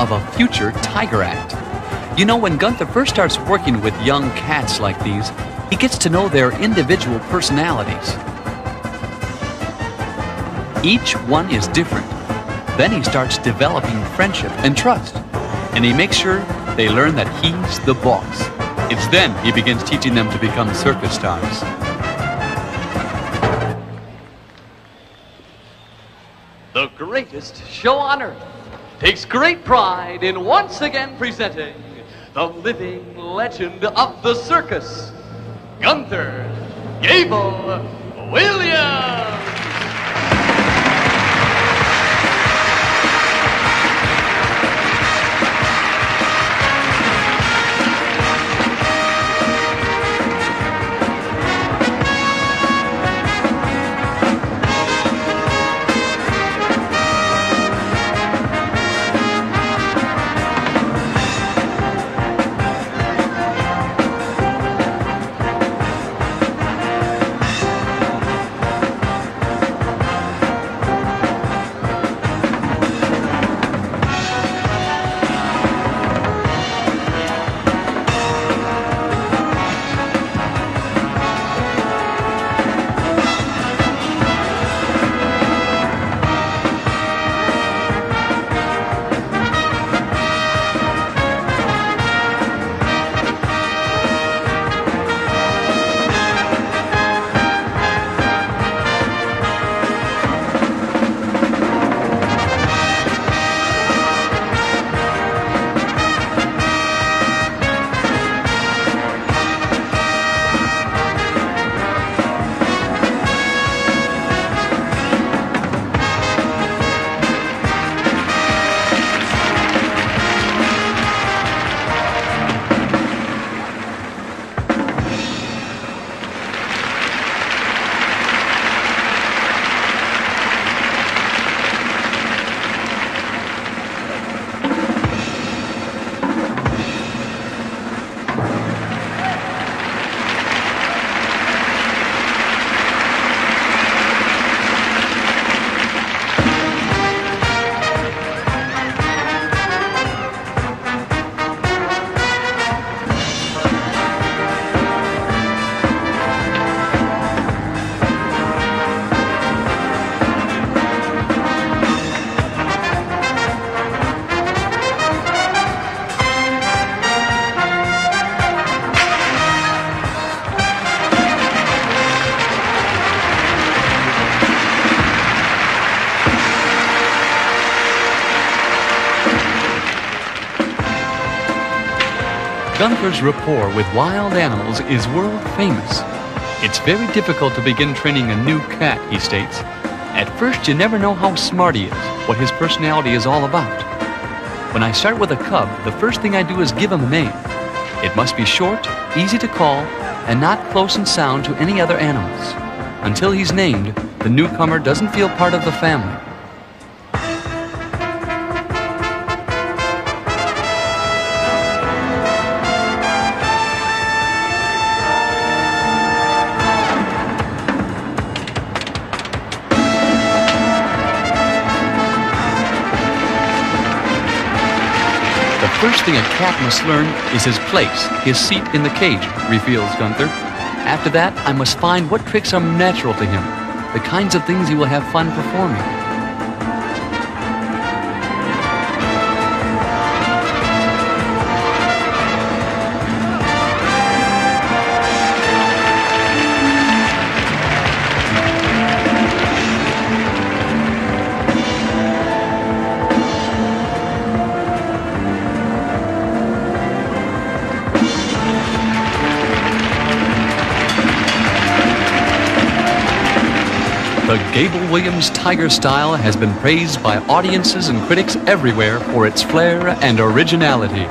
of a future Tiger Act. You know, when Gunther first starts working with young cats like these, he gets to know their individual personalities. Each one is different. Then he starts developing friendship and trust, and he makes sure they learn that he's the boss. It's then he begins teaching them to become circus stars. The greatest show on earth takes great pride in once again presenting the living legend of the circus, Gunther Gebel Williams. Gunther's rapport with wild animals is world famous. It's very difficult to begin training a new cat, he states. At first, you never know how smart he is, what his personality is all about. When I start with a cub, the first thing I do is give him a name. It must be short, easy to call, and not close in sound to any other animals. Until he's named, the newcomer doesn't feel part of the family. First thing a cat must learn is his place, his seat in the cage, reveals Gunther. After that, I must find what tricks are natural to him, the kinds of things he will have fun performing. The Gebel Williams Tiger style has been praised by audiences and critics everywhere for its flair and originality.